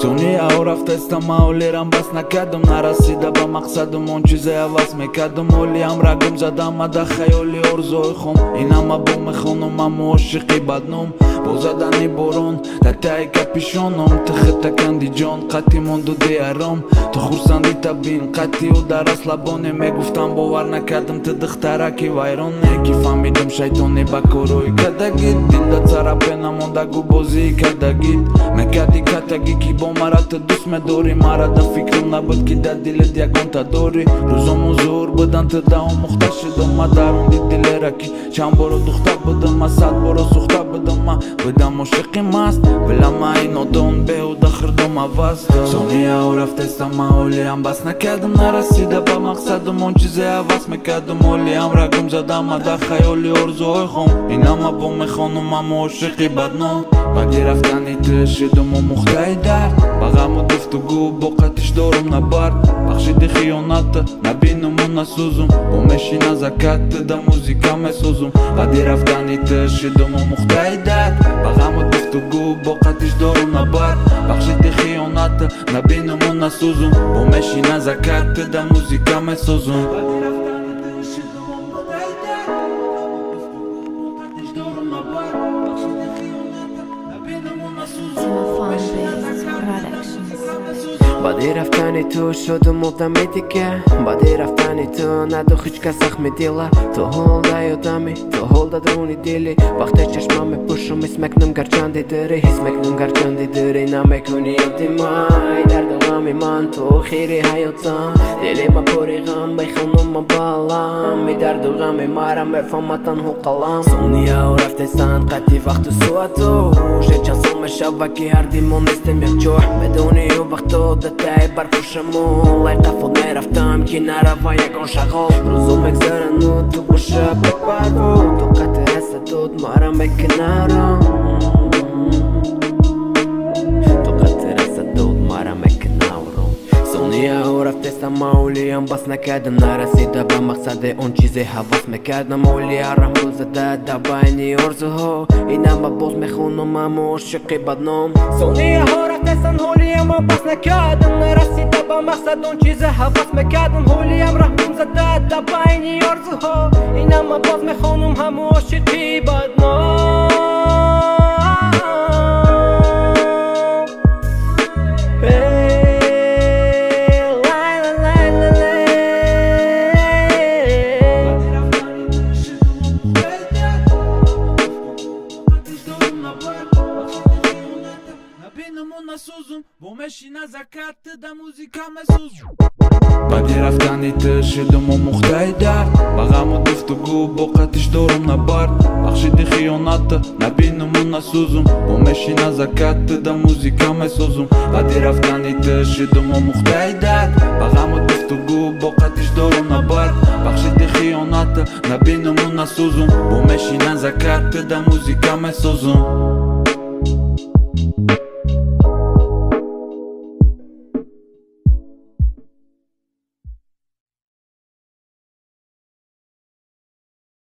сонияо рафтаста маолерам бас накардам нарасида ба мақсадум он чизе аваз мекардам олиам рагум задам мада хаёли орзуи хом инама бо мехонам аммо ошиқи бадном бо задани борон татаи капишоном тихитаканди ҷон қатӣ монду деаром то хурсандӣ табин қатиу дарас лабоне мегуфтам бовар накардам ти духтараки вайроне ки фаҳмидам шайтоне ба корҳои кадагит дилда царапе намондагу бозии кадагит мекарди مرا تو دوست مداری مرا دا فکرم نبود که در دل یکون تا داری روزم زور بدن تا دا مختش شدم ما درون دید دل را که چند بارو دختر بدم ما صد بارو سوخته بودم ما بودم مشقی ماست بلا ما این آدم به و دخر хирдом аваз сонияо рафтестам ма олиам бас накардам нарасида ба мақсадум он чизе аваз мекардам. Олиам рагум задам ма дар хаёли орзуҳои хом. Инама бо мехонум аммо ошиқи бадном. Баъди рафтани ту шидум омӯхтаи дард. Ба ғаму гуфтугӯ бо қатиш дорум набард. Бахшиди хиёната набинуму насӯзум бо мешина закат да музика месозум баъди рафтани ту шидум омӯхтаи дард ба ғаму гуфтугӯ бо қатиш дорум набард бахшиди хиёната набинуму насӯзум бо мешина закат да музика месозум баъди рафтани ту шуду мурдаме дига баъди рафтани ту наду ҳеҷ кас захми дила. Ту ҳол да ёдами ту ҳол да дуруни дили. Вақте чашма мепӯшум ҳис мекунам гарчанди дӯри ҳис мекунам гарчанди дӯри намекунӣ ёди май дарду ғами ман. Ту охири ҳаётам дили ба пури ғам бехонума балам. Ми дарду ғами мара мефама танҳо қалам. Сонияо рафтесан қати вақту суату. Чанд сол мешава ки ҳарди мо нестем якҷоҳ медонӣ ё вақто датай барпӯшаму. Лайқафо нерафтам ки нарава ягон шағол. Рӯзо мегзарану ту боша бепарву тоқати расадод мара мекунарам рафтестам маолиям бас накардам нарасида ба мақсаде он чизе ҳавас мекардам. Олия раҳму зада да байни орзуҳо инама боз мехонам аммо ошиқи бадном. Сонияҳо рафтестан ҳолиям бас накардам. Нарасида ба мақсад он чизе ҳавас мекардам. Ҳолиям раҳму зада да байни орзуҳо инама боз мехонам аммо ошиқи бадном мешина закатти да музика месӯзум баъди рафтани ту шидум омӯхтаи дард. Ба ғаму гуфтугӯ бо қатиш дорум набард бахшиди хиёната набинуму насӯзум бо мешина закатти да музика месӯзум баъди рафтани ту шидум омӯхтаи дард. Ба ғаму гуфтугӯ бо қатиш дорум набард бахшиди хиёната набинуму насӯзум бо мешина закатти да музика месӯзум